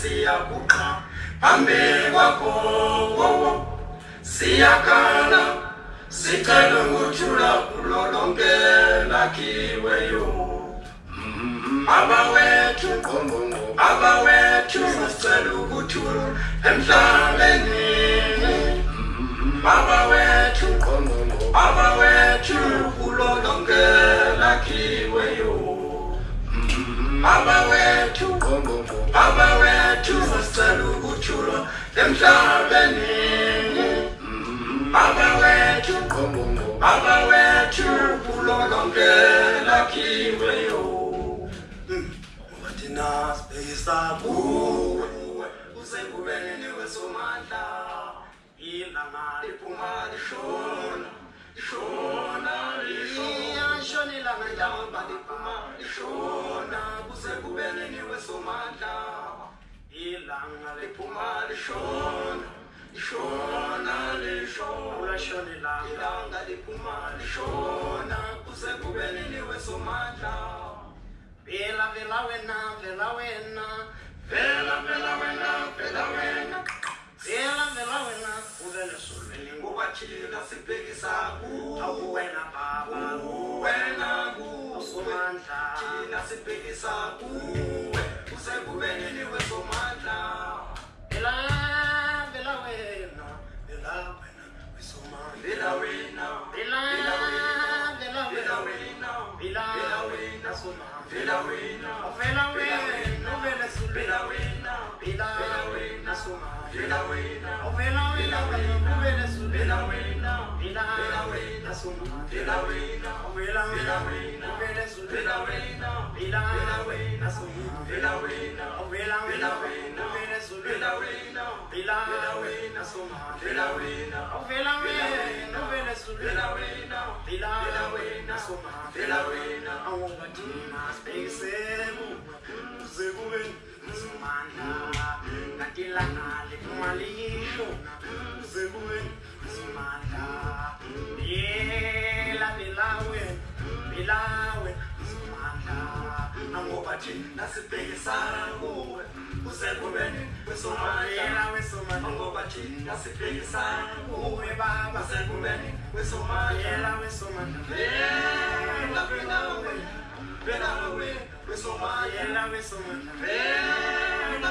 sesiyaguqa phambi kwakho wowo siyakhala sicela ukuthula kulo lonke lakhiweyo mm-hmm. abawethu abawethu sicela ukuthula emhlabeni. Mm-hmm. Abawethu abawethu kulo lonke lakhiweyo abawethu abawethu sicela ukuthula emhlabeni. Abawethu abawethu kulo lonke lakhiweyo wathina sibhekisa kuwe usekubeni niwe lishona lishona lishona ilanga ilanga liphuma lishona kusekubeni niwe somandla. Vela vela wena vela wena. Vela vela wena vela wena. Vela vela wena uvele solweni ngoba thina sibhekisa kuwe awuwena baba. Uwena usomandla. Thina sibhekisa kuwe usekubeni niwe somandla wesomandla vela wena vela vela vela wena vela wena somandla vela wena vela wena uvele solweni vela wena somandla vela wena vela wena uvele solweni vela wena somandla vela wena vela wena uvele solweni vela wena somandla vela wena vela wena uvele solweni vela wena somandla vela wena vela wena uvele solweni vela wena somandla vela wena awungadina sibhekisele kuze kube simandla ngatilanga liphuma lishona kuze yela belawe belawe simandla angoba thina sibhekisa kuwe. Kuze kube wesomandla. Wesomandla angoba thina sibhekisa kuwe baba. Kuze kube wesomandla. Wesomandla vela belawe belawe wesomandla wesomandla vela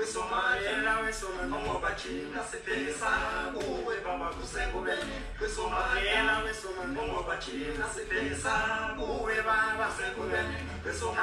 we so we so baba We so we so baba We so